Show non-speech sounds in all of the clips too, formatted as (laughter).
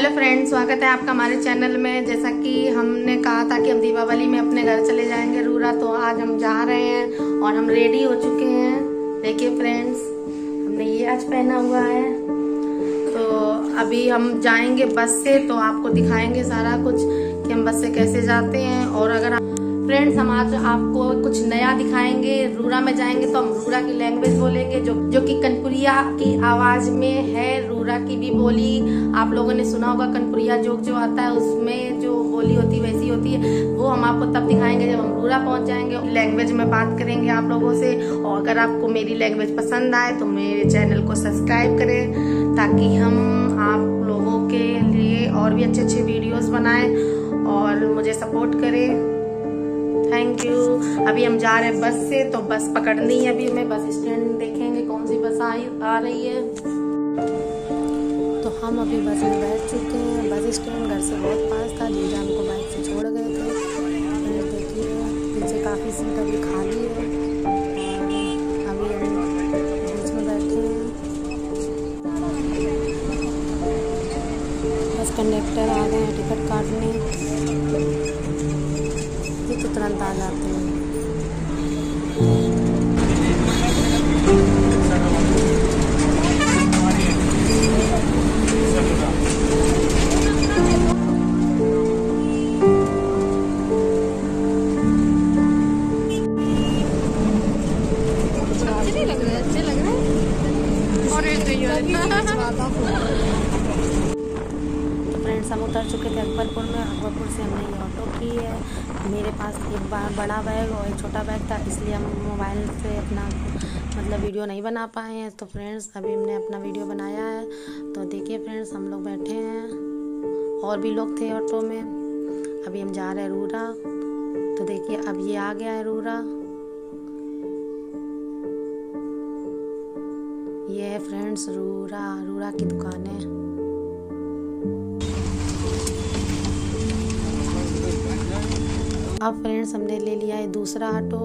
Hello friends, स्वागत है आपका हमारे चैनल में। जैसा कि हमने कहा था कि हम दीपावली में अपने घर चले जाएँगे रूरा तो आज हम जा रहे हैं और हम रेडी हो चुके हैं। देखिए फ्रेंड्स, हमने ये आज पहना हुआ है। तो अभी हम जाएँगे बस से तो आपको दिखाएँगे सारा कुछ कि हम बस से कैसे जाते हैं। और अगर फ्रेंड्स हम आज आपको कुछ नया दिखाएँगे। रूरा में जाएँगे तो हम रूरा की लैंग्वेज बोलेंगे, जो जो कि कनपुरिया की आवाज़ में है। रूरा की भी बोली, आप लोगों ने सुना होगा कनपुरिया जोक जो आता है, उसमें जो बोली होती है वैसी होती है। वो हम आपको तब दिखाएँगे जब हम रूरा पहुँच जाएँगे। लैंग्वेज में बात करेंगे आप लोगों से। और अगर आपको मेरी लैंग्वेज पसंद आए तो मेरे चैनल को सब्सक्राइब करें, ताकि हम आप लोगों के लिए और भी अच्छे अच्छे वीडियोस बनाएँ और मुझे सपोर्ट करें। थैंक यू अभी हम जा रहे हैं बस से तो बस पकड़नी है अभी हमें। बस स्टैंड देखेंगे कौन सी बस आई, आ रही है। तो हम अभी बस में बैठ चुके हैं। बस स्टैंड घर से बहुत पास था, जीजा हमको बाइक से छोड़ गए थे। फिर देखिए पीछे काफ़ी सीट अभी खाली है। अभी हम बीच में बैठे हैं। बस कंडक्टर आ गए हैं टिकट काटने। तो तुरंत आ जाते हैं Friends हम उतर चुके थे अकबरपुर में। अकबरपुर से हमने ये ऑटो की है। मेरे पास एक बड़ा बैग और एक छोटा बैग था, इसलिए हम मोबाइल से अपना मतलब वीडियो नहीं बना पाए हैं। तो फ्रेंड्स अभी हमने अपना वीडियो बनाया है। तो देखिए फ्रेंड्स हम लोग बैठे हैं। और भी लोग थे ऑटो में। अभी हम जा रहे हैं रूरा। तो देखिए, अब ये आ गया है रूरा। ये है फ्रेंड्स रूरा। रूरा की दुकान है। अब फ्रेंड्स हमने ले लिया है दूसरा ऑटो।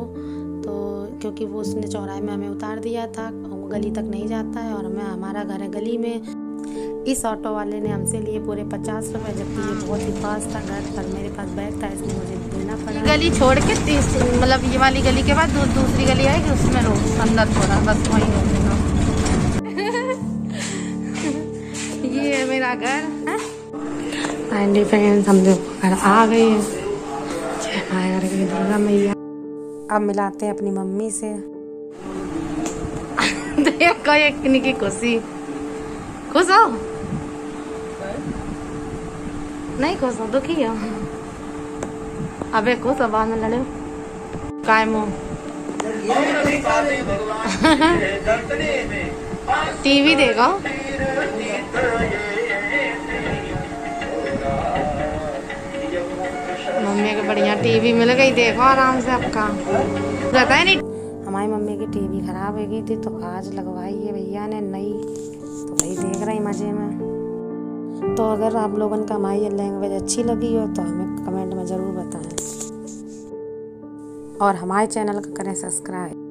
तो क्योंकि वो उसने चौराहे में हमें उतार दिया था वो गली तक नहीं जाता है और हमें हमारा घर है गली में। इस ऑटो वाले ने हमसे लिए पूरे पचास रुपए जबकि ये बहुत ही पास था घर पर मेरे पास बैग था इसलिए मुझे देना पड़ा। गली छोड़ के मतलब ये वाली गली के बाद दू, दूसरी गली आएगी उसमें रो अंदर थोड़ा बस वहीं (laughs) ये है मेरा घर। है फ्रेंड्स हम घर आ गए हैं। आया करके दुर्गा मैया। अब मिलाते हैं अपनी मम्मी से। देखो एक की खुशी। खुश हो? नहीं खुश हो दुखी हो? अबे खुश हो बाद में लड़े काय मुँह टीवी देखो। बढ़िया टीवी मिल गई, देखो आराम से आपका। रहता है नहीं? हमारी मम्मी की टीवी खराब हो गई थी तो आज लगवाई है भैया ने नई। तो भाई देख रही मज़े में। तो अगर आप लोगों का हमारी लैंग्वेज अच्छी लगी हो तो हमें कमेंट में ज़रूर बताएँ। और हमारे चैनल को करें सब्सक्राइब